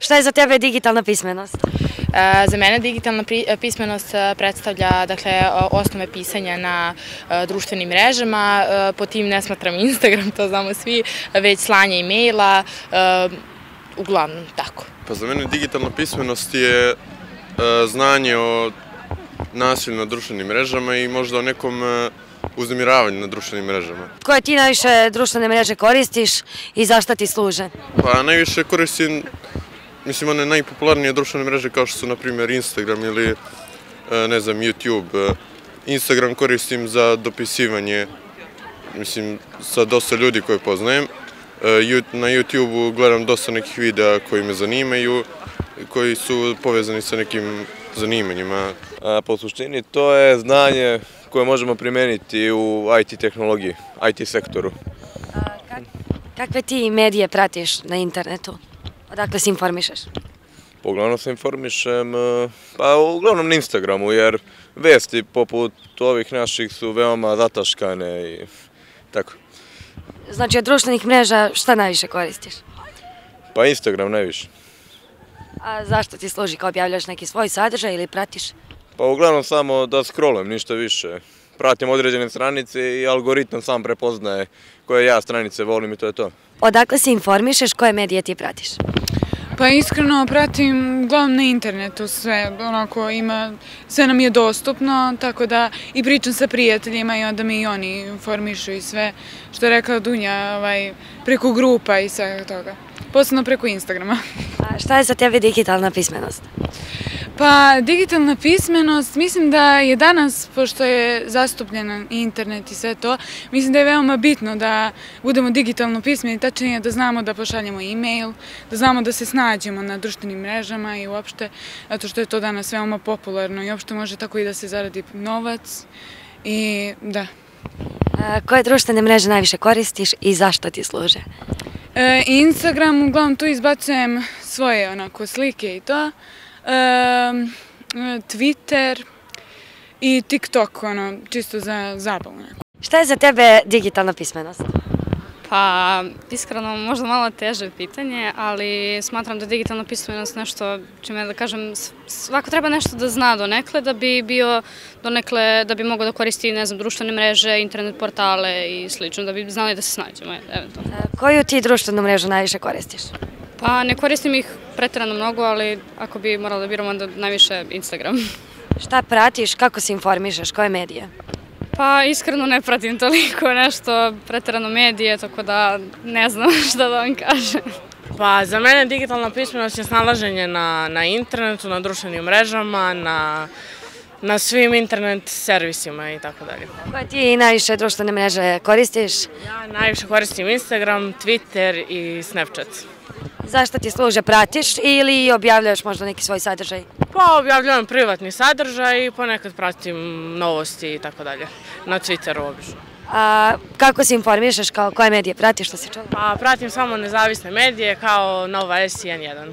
Šta je za tebe digitalna pismenost? E, Za mene digitalna pri- pismenost e, predstavlja dakle, osnove pisanja na e, društvenim mrežama, E, po tim ne smatram Instagram, to znamo svi, već slanje e-maila, e, uglavnom tako. Pa za mene digitalna pismenost je e, znanje o nasilju na društvenim mrežama i možda o nekom e, uznemiravanju na društvenim mrežama. Koje ti najviše društvene mreže koristiš i zašta ti služe? Pa najviše koristim, mislim, one najpopularnije društvene mreže kao što su, na primjer, Instagram ili, e, ne znam, YouTube. E, Instagram koristim za dopisivanje, mislim, sa dosta ljudi koje poznajem. E, Na YouTube gledam dosta nekih videa koji me zanimaju, koji su povezani sa nekim zanimanjima. A, Po suštini to je znanje koje možemo primeniti u IT tehnologiji, IT sektoru. Kakve ti medije pratiš na internetu? Odakle se informišeš? Uglavnom se informišem, e, pa uglavnom na Instagramu, jer vesti poput ovih naših su veoma zataškane i tako. Znači od društvenih mreža šta najviše koristiš? Pa Instagram najviše. A zašto ti služi? Kao objavljaš neki svoj sadržaj ili pratiš? Pa uglavnom samo da scrollujem, ništa više. Pratim određene stranice i algoritam sam prepoznaje koje ja stranice volim i to je to. Odakle se informišeš koje medije ti pratiš? Pa iskreno pratim uglavnom na internetu sve, onako ima, sve nam je dostupno, tako da i pričam sa prijateljima i onda mi i oni informišu i sve, što je rekla Dunja, ovaj, preko grupa i svega toga. Posebno preko Instagrama. A šta je za tebe digitalna pismenost? Pa, digitalna pismenost, mislim da je danas, pošto je zastupljen internet i sve to, mislim da je veoma bitno da budemo digitalno pismeni, tačnije da znamo da pošaljemo e-mail, da znamo da se snađemo na društvenim mrežama i uopšte, zato što je to danas veoma popularno i uopšte može tako i da se zaradi novac i da. A, koje društvene mreže najviše koristiš i zašto ti služe? E, Instagram, uglavnom tu izbacujem svoje onako slike i to. E, Twitter i TikTok, ono, čisto za zabavu neku. Šta je za tebe digitalna pismenost? Pa, iskreno, možda malo teže pitanje, ali smatram da je digitalna pismenost nešto čime, da kažem, svako treba nešto da zna donekle, da bi bio donekle, da bi mogao da koristi, ne znam, društvene mreže, internet portale i slično, da bi znali da se snađemo, eventualno. Koju ti društvenu mrežu najviše koristiš? Pa, ne koristim ih preterano mnogo, ali ako bi morala da biram, onda najviše Instagram. Šta pratiš, kako se informišeš, koje medije? Pa, iskreno ne pratim toliko nešto preterano medije, tako da ne znam šta da vam kažem. Pa za mene digitalna pismenost je snalaženje na, na internetu, na društvenim mrežama, na, na svim internet servisima i tako dalje. Koje ti najviše društvene mreže koristiš? Ja najviše koristim Instagram, Twitter i Snapchat. Zašto ti služe? Pratiš ili objavljaš možda neki svoj sadržaj? Pa objavljujem privatni sadržaj i ponekad pratim novosti i tako dalje. Na Twitteru obično. A kako se informišeš, kao koje medije pratiš, što se čuo? Pa pratim samo nezavisne medije kao Nova S i N1.